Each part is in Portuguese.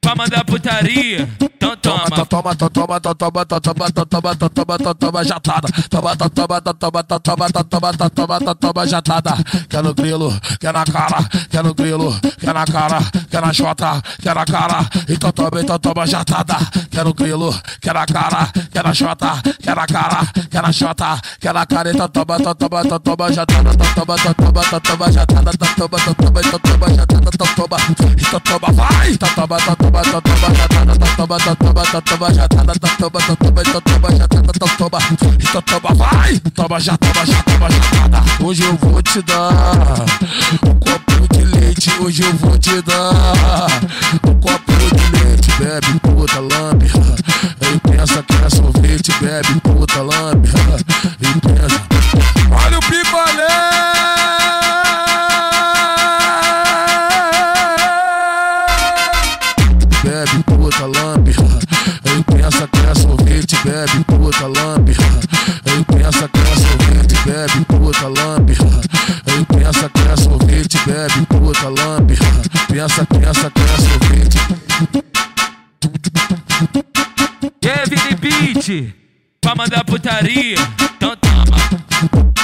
pra mandar putaria. Então toma. Toma, toma, toma, toma, toma, toma, toma, toma, toma, jatada. Toma, toma, toma, toma, toma, toma, toma, toma, jatada. Quer no grilo, quer na cara, quer no grilo, quer na cara, quer na chota, quer na cara. Então toma, então toma, jatada. Quer no grilo, quer na cara, quer na chota, quer na cara, quer na chota, quer na cara. Então toma, toma, toma, toma, jatada. Toma, toma, toma, jatada. Toma, toma, toma, jatada. Toma, então toma, vai. Então toma, toma, toma, toma, jatada. Toma, toma, toma, jatada. Toma, toma, toma, jatada. Toma, então toma, vai. Toma, já, toma, já, toma, jatada. Hoje eu vou te dar um copo de leite. Hoje eu vou te dar um copo de leite. Bebe, puta, lambe. E pensa que é sorvete. Bebe, puta, lambe. E pensa. Olha o picolé. bebe, puta lambe. Eu tenho essa criança ouvinte, bebe, puta lambe. Eu tenho essa criança ouvinte, bebe, puta lambe. Pensa, pensa, criança ouvinte. Kevin Beat, pra mandar putaria, então toma.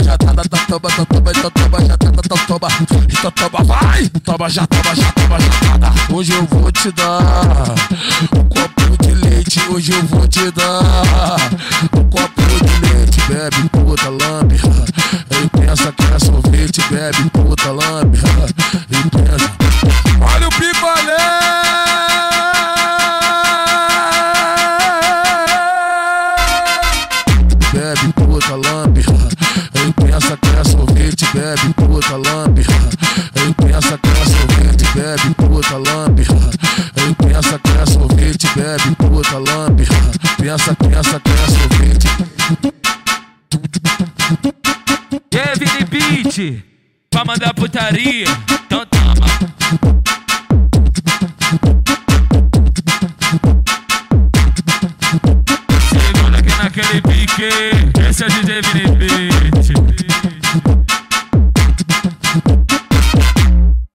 Toma, toma, toma, jatada. Toma, então toma, vai. Toma, já, toma, já, toma, jatada. Hoje eu vou te dar um copo de leite. Hoje eu vou te dar um copo de leite. Bebe, puta, lambe. E pensa que é sorvete. Bebe, puta, lambe. E pensa. Olha o picolé. Bebe, lambe. Pensa, pensa é sorvete. Yeah, Vini beat pra mandar putaria. Então toma. Segura aqui naquele pique. Esse é o DJ Vini Beat.